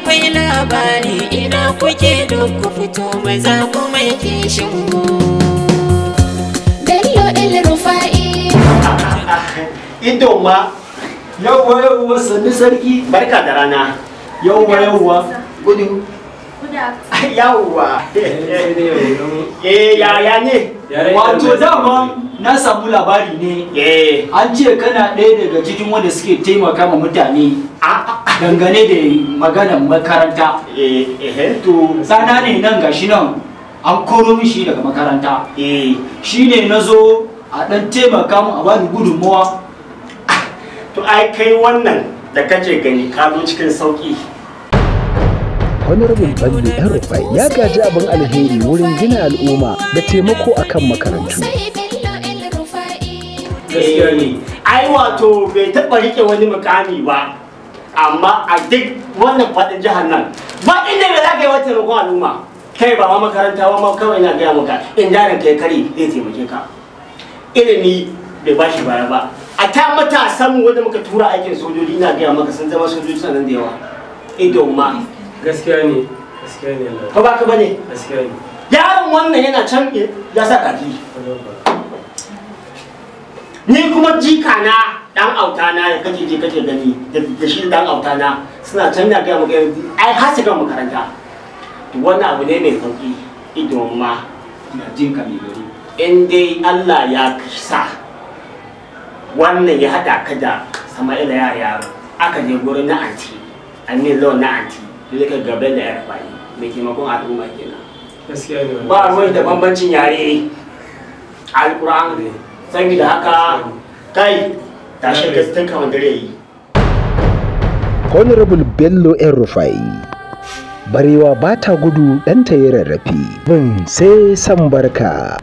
akwai labari ina kuke duk ku fito maza kuma yake shingo Bello El Rufa'i Idon ma yauwa yauwa sannu sarki barka da rana. yauwa yauwa Gudu. Yawwa. Eh yaya ne? wato dama na samu labari ne Eh. an ce kana ɗaya daga cikin wanda suke taimaka ma mutane a- a- dangane da maganar makaranta Eh eh to tsana ne nan gashi nan an koro mishi daga makaranta eh. shine na zo a ɗan taimaka mu a bani gudunmawa To ai kai wannan da kace gani ka zo cikin sauƙi. honorable ballo yan rufai ya gaji abin alheri wurin gina al'umma da taimako akan makarantu Gaskiya ne. Ai wato bai taɓa riƙe wani mukami ba. Amma a duk wannan faɗin jihar nan ba inda bai za ka yi wata taimakon al'umma. Kai ba ma makaranta ba ma kawai na gaya maka in jarin kai kare zai taimake ka. Ilimi bai ba shi baya ba. A ta matasan mu wanda muka tura aikin sojoji na gaya maka sun zama sojoji sanan da yawa. Idon ma. gaskiya ne gaskiya ne Allah Ko ba ka ba ne? gaskiya ne Yaron wannan yana can ya sa kaki. ni kuma jika na dan auta na da kake je kake gani da da shi dan auta na suna can na ga maka ai har su ga makaranta. Wannan abu ne mai sauƙi idon ma ina jin ka mai gari. In dai Allah ya sa wannan ya hada ka da Sama'ila ya yaro aka je gurin na anti amin lawan na anti da ka gaban da ya rafa'i mai taimakon al'umma kenan. Gaskiya ne ba ruwan da bambancin yare. Alkur'an saboda haka kai yi honorable bello yan rufai barewa ba ta gudu ɗanta ya rarrafe. Bin sai san barka.